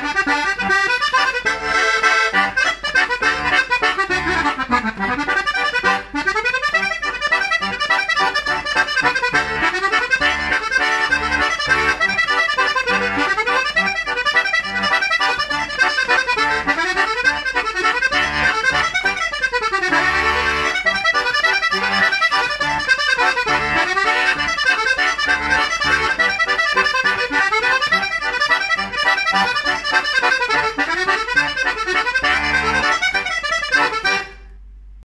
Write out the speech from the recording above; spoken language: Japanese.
Ha ha ha!